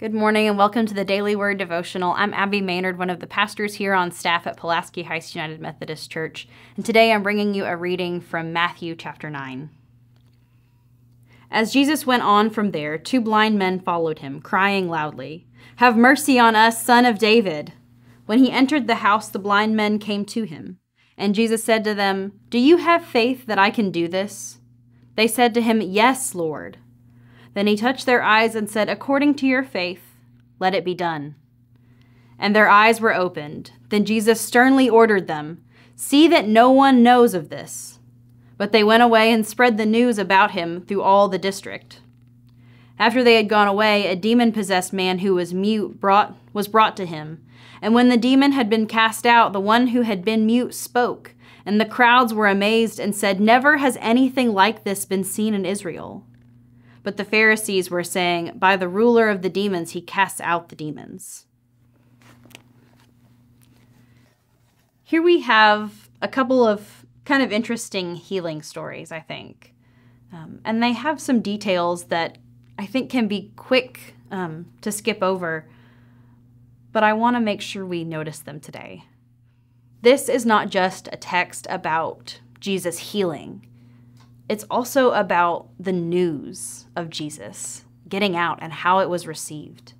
Good morning and welcome to the Daily Word Devotional. I'm Abby Maynard, one of the pastors here on staff at Pulaski Heights United Methodist Church, and today I'm bringing you a reading from Matthew chapter 9. As Jesus went on from there, two blind men followed him, crying loudly, Have mercy on us, son of David! When he entered the house, the blind men came to him. And Jesus said to them, Do you have faith that I can do this? They said to him, Yes, Lord. Then he touched their eyes and said, According to your faith, let it be done. And their eyes were opened. Then Jesus sternly ordered them, See that no one knows of this. But they went away and spread the news about him through all the district. After they had gone away, a demon possessed man who was mute brought, was brought to him. And when the demon had been cast out, the one who had been mute spoke. And the crowds were amazed and said, Never has anything like this been seen in Israel. But the Pharisees were saying, By the ruler of the demons, he casts out the demons. Here we have a couple of kind of interesting healing stories, I think. Um, and they have some details that I think can be quick um, to skip over, but I want to make sure we notice them today. This is not just a text about Jesus healing it's also about the news of Jesus getting out and how it was received.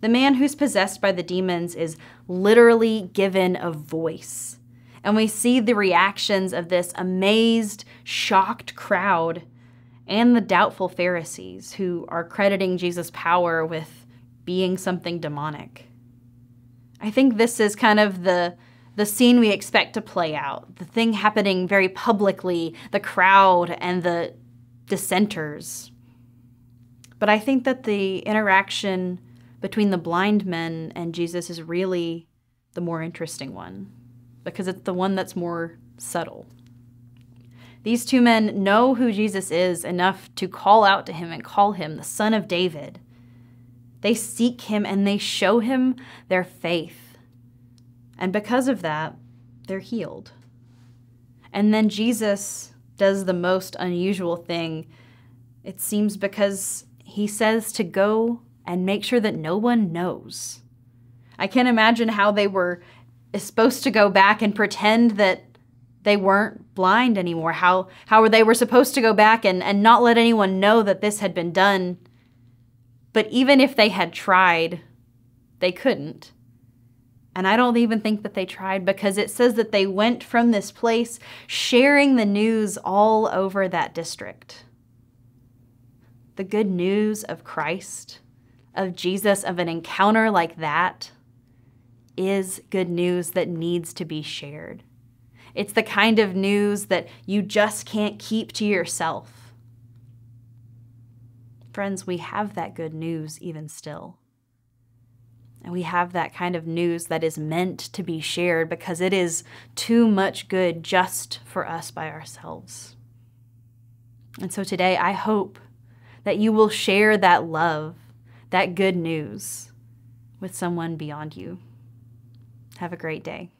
The man who's possessed by the demons is literally given a voice. And we see the reactions of this amazed, shocked crowd and the doubtful Pharisees who are crediting Jesus' power with being something demonic. I think this is kind of the the scene we expect to play out, the thing happening very publicly, the crowd and the dissenters. But I think that the interaction between the blind men and Jesus is really the more interesting one because it's the one that's more subtle. These two men know who Jesus is enough to call out to him and call him the Son of David. They seek him and they show him their faith. And because of that, they're healed. And then Jesus does the most unusual thing, it seems, because he says to go and make sure that no one knows. I can't imagine how they were supposed to go back and pretend that they weren't blind anymore, how, how were they were supposed to go back and, and not let anyone know that this had been done. But even if they had tried, they couldn't. And I don't even think that they tried because it says that they went from this place sharing the news all over that district. The good news of Christ, of Jesus, of an encounter like that, is good news that needs to be shared. It's the kind of news that you just can't keep to yourself. Friends, we have that good news even still. And we have that kind of news that is meant to be shared because it is too much good just for us by ourselves. And so today, I hope that you will share that love, that good news with someone beyond you. Have a great day.